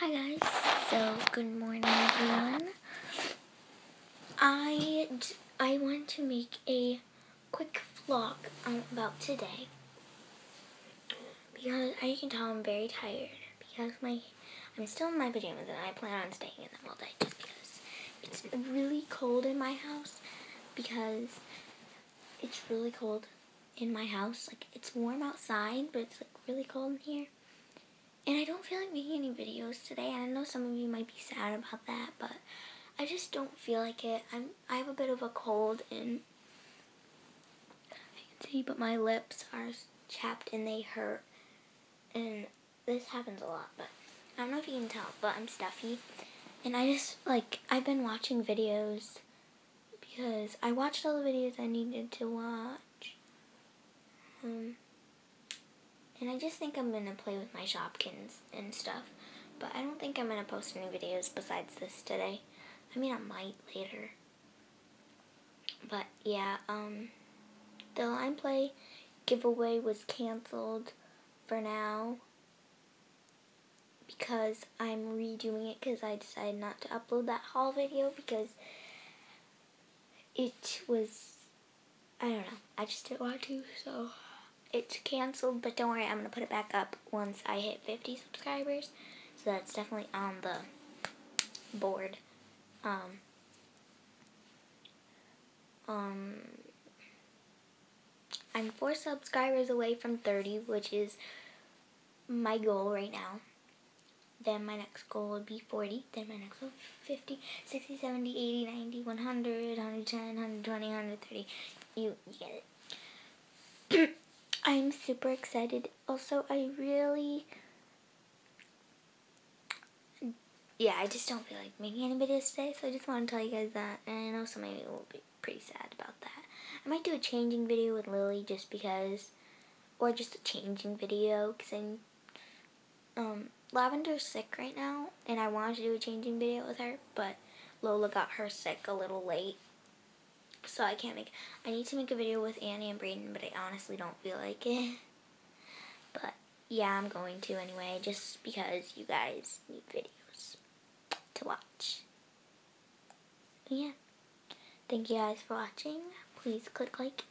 Hi guys, so good morning everyone. I, I want to make a quick vlog um, about today because you can tell I'm very tired because my I'm still in my pajamas and I plan on staying in them all day just because it's really cold in my house because it's really cold in my house. Like it's warm outside but it's like really cold in here. And I don't feel like making any videos today. And I know some of you might be sad about that, but I just don't feel like it. I'm I have a bit of a cold and you can see, but my lips are chapped and they hurt. And this happens a lot, but I don't know if you can tell, but I'm stuffy. And I just like I've been watching videos because I watched all the videos I needed to watch. Um, and I just think I'm to play with my Shopkins and stuff. But I don't think I'm to post any videos besides this today. I mean, I might later. But yeah, um, the line play giveaway was canceled for now because I'm redoing it because I decided not to upload that haul video because it was, I don't know, I just didn't want to, so it's canceled, but don't worry, I'm to put it back up once I hit 50 subscribers. So that's definitely on the board. Um, um, I'm four subscribers away from 30, which is my goal right now. Then my next goal would be 40. Then my next goal 50, 60, 70, 80, 90, 100, 110, 120, 130. You, you get it. I'm super excited. Also, I really, yeah, I just don't feel like making any videos today, so I just want to tell you guys that. And I know some of you will be pretty sad about that. I might do a changing video with Lily just because, or just a changing video, because I'm, um, Lavender's sick right now, and I wanted to do a changing video with her, but Lola got her sick a little late so I can't make, I need to make a video with Annie and Brayden, but I honestly don't feel like it. But yeah, I'm going to anyway, just because you guys need videos to watch. Yeah. Thank you guys for watching. Please click like